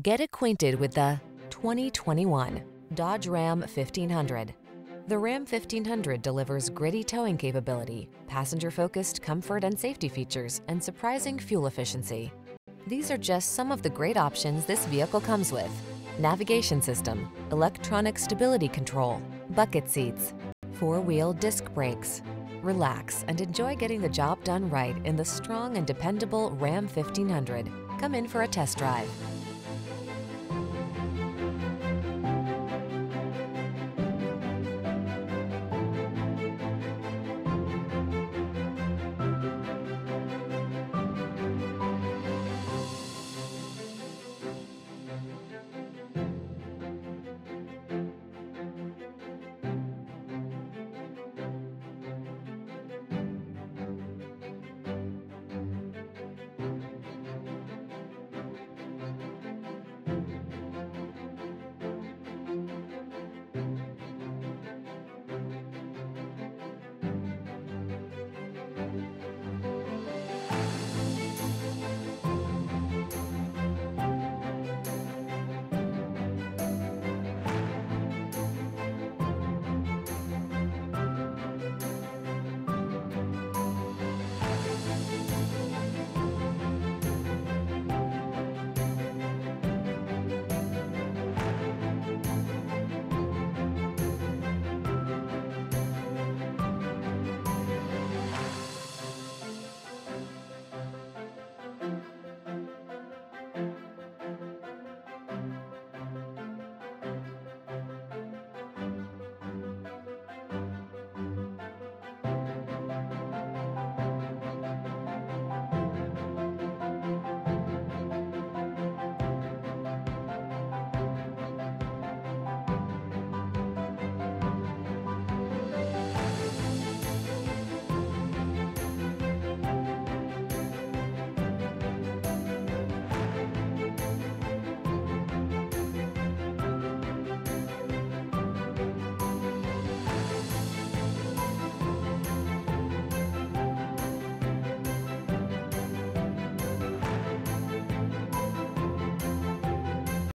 Get acquainted with the 2021 Dodge Ram 1500. The Ram 1500 delivers gritty towing capability, passenger-focused comfort and safety features, and surprising fuel efficiency. These are just some of the great options this vehicle comes with. Navigation system, electronic stability control, bucket seats, four-wheel disc brakes. Relax and enjoy getting the job done right in the strong and dependable Ram 1500. Come in for a test drive.